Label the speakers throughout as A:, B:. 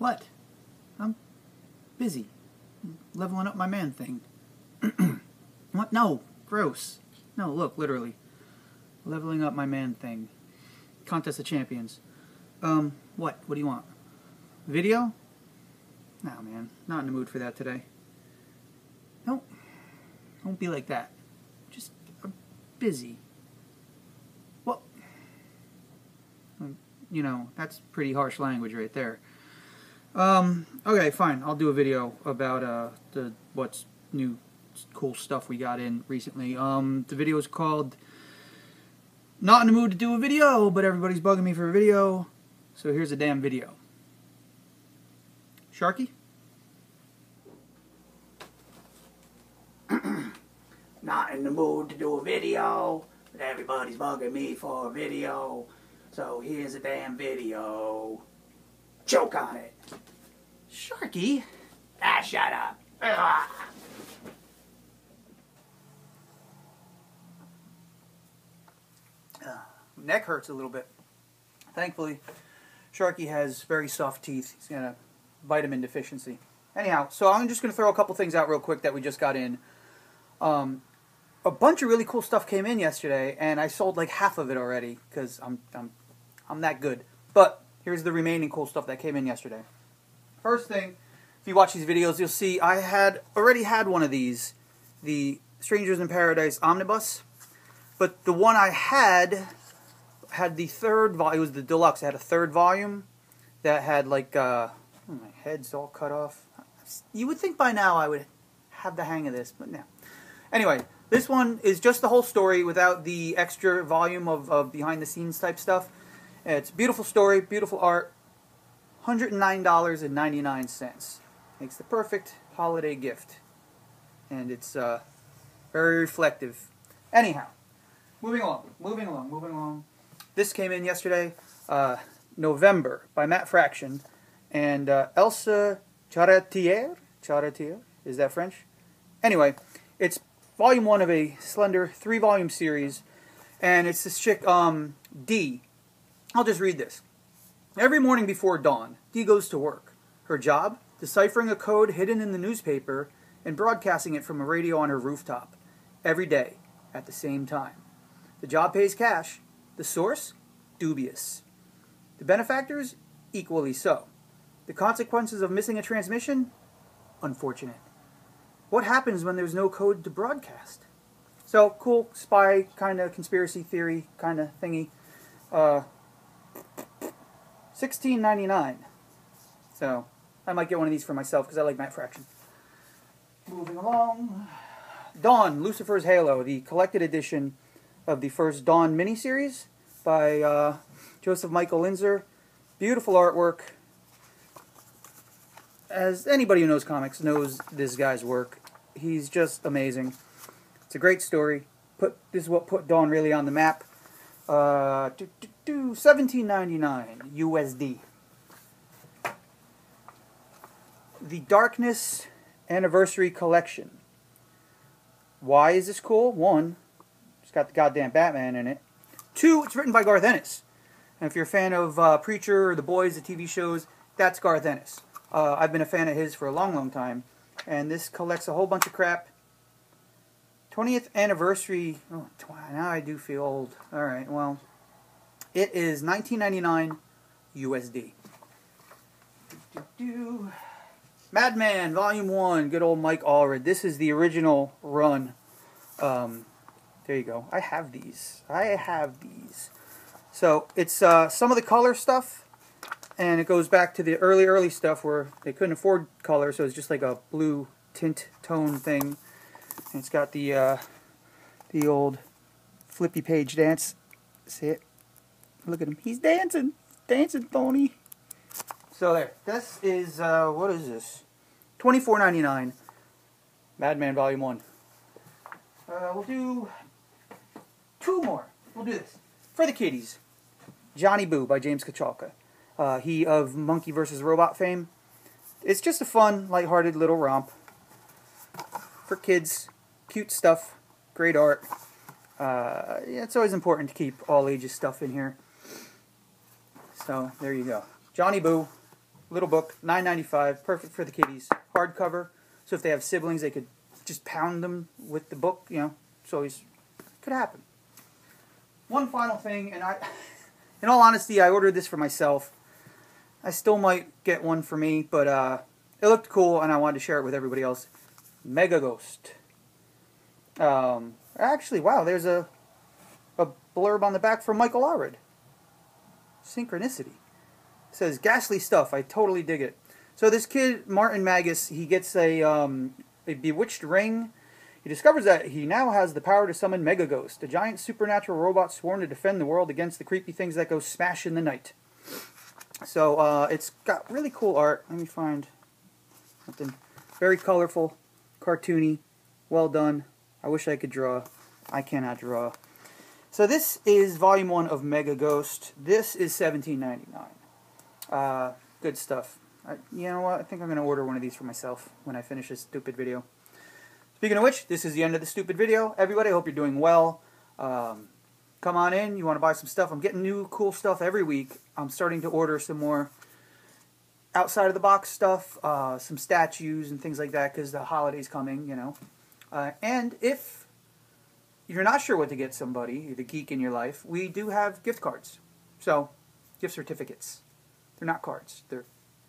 A: What? I'm busy. Leveling up my man thing. what? No. Gross. No, look, literally. Leveling up my man thing. Contest of Champions. Um, what? What do you want? Video? Nah, man. Not in the mood for that today. Don't. Don't be like that. Just, I'm busy. Well, um, you know, that's pretty harsh language right there. Um, okay, fine. I'll do a video about uh, the what's new cool stuff we got in recently. Um, the video is called Not in the Mood to Do a Video, but everybody's bugging me for a video. So here's a damn video. Sharky?
B: Not in the mood to do a video, but everybody's bugging me for a video. So here's a damn video. Choke on it.
A: Sharky?
B: Ah, shut up. Ah.
A: neck hurts a little bit. Thankfully, Sharky has very soft teeth. He's got a vitamin deficiency. Anyhow, so I'm just going to throw a couple things out real quick that we just got in. Um, a bunch of really cool stuff came in yesterday, and I sold like half of it already because I'm I'm I'm that good. But here's the remaining cool stuff that came in yesterday. First thing, if you watch these videos, you'll see I had already had one of these, the Strangers in Paradise Omnibus. But the one I had had the third volume. It was the deluxe. It had a third volume that had like uh, oh, my head's all cut off. You would think by now I would have the hang of this, but no. Anyway, this one is just the whole story without the extra volume of, of behind the scenes type stuff. It's beautiful story, beautiful art. $109.99. Makes the perfect holiday gift. And it's uh, very reflective. Anyhow, moving along, moving along, moving along. This came in yesterday, uh, November, by Matt Fraction. And uh, Elsa Charretier? Charretier? Is that French? Anyway, it's volume one of a slender three volume series. And it's this chick, um, D. I'll just read this. Every morning before dawn, Dee goes to work. Her job? Deciphering a code hidden in the newspaper and broadcasting it from a radio on her rooftop. Every day, at the same time. The job pays cash. The source? Dubious. The benefactors? Equally so. The consequences of missing a transmission? Unfortunate. What happens when there's no code to broadcast? So, cool spy kind of conspiracy theory kind of thingy. Uh, Sixteen ninety nine. So I might get one of these for myself because I like Matt Fraction. Moving along. Dawn, Lucifer's Halo, the collected edition of the first Dawn miniseries by uh, Joseph Michael Linsner. Beautiful artwork. As anybody who knows comics knows this guy's work. He's just amazing. It's a great story. Put this is what put Dawn really on the map. Uh, do, do, do, 17.99 USD. The Darkness Anniversary Collection. Why is this cool? One, it's got the goddamn Batman in it. Two, it's written by Garth Ennis. And if you're a fan of uh, Preacher or The Boys, the TV shows, that's Garth Ennis. Uh, I've been a fan of his for a long, long time. And this collects a whole bunch of crap 20th anniversary. Oh, now I do feel old. All right, well, it is 19.99 USD. Do, do, do. Madman Volume One. Good old Mike Allred. This is the original run. Um, there you go. I have these. I have these. So it's uh, some of the color stuff, and it goes back to the early, early stuff where they couldn't afford color, so it's just like a blue tint tone thing. And it's got the uh, the old flippy page dance. See it? Look at him. He's dancing. Dancing, Tony. So there. This is, uh, what is this? Twenty four ninety nine. Madman Volume 1. Uh, we'll do two more. We'll do this. For the kiddies. Johnny Boo by James Kochalka. Uh, he of Monkey vs. Robot fame. It's just a fun, lighthearted little romp for kids. Cute stuff. Great art. Uh, yeah, it's always important to keep all ages stuff in here. So there you go. Johnny Boo. Little book, nine ninety five, perfect for the kiddies. Hardcover, so if they have siblings, they could just pound them with the book. You know, it's always could happen. One final thing, and I, in all honesty, I ordered this for myself. I still might get one for me, but uh, it looked cool, and I wanted to share it with everybody else. Mega Ghost. Um, actually, wow, there's a a blurb on the back from Michael Allred. Synchronicity. It says ghastly stuff. I totally dig it. So this kid Martin Magus, he gets a um, a bewitched ring. He discovers that he now has the power to summon Mega Ghost, a giant supernatural robot sworn to defend the world against the creepy things that go smash in the night. So uh, it's got really cool art. Let me find something very colorful, cartoony, well done. I wish I could draw. I cannot draw. So this is volume one of Mega Ghost. This is seventeen ninety nine. Uh, good stuff. I, you know what? I think I'm gonna order one of these for myself when I finish this stupid video. Speaking of which, this is the end of the stupid video. Everybody, I hope you're doing well. Um, come on in. You want to buy some stuff? I'm getting new cool stuff every week. I'm starting to order some more outside of the box stuff, uh, some statues and things like that because the holiday's coming, you know. Uh, and if you're not sure what to get somebody, the geek in your life, we do have gift cards. So, gift certificates. They're not cards, they're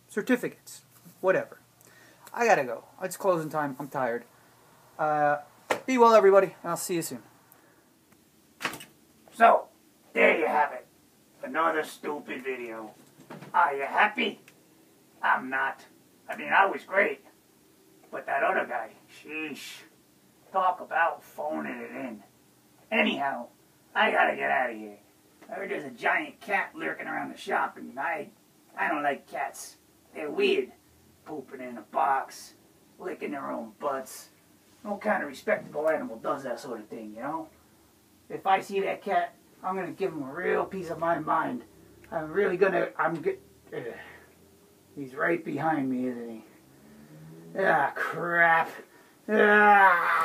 A: certificates. Whatever. I gotta go. It's closing time. I'm tired. Uh, be well, everybody, and I'll see you soon.
B: So, there you have it. Another stupid video. Are you happy? I'm not. I mean, I was great. But that other guy, sheesh. Talk about phoning it in. Anyhow, I gotta get out of here. I heard there's a giant cat lurking around the shop, and I, I don't like cats. They're weird. Pooping in a box, licking their own butts. No kind of respectable animal does that sort of thing, you know? If I see that cat, I'm gonna give him a real piece of my mind. I'm really gonna, I'm get, ugh. He's right behind me, isn't he? Ah, crap. Ah.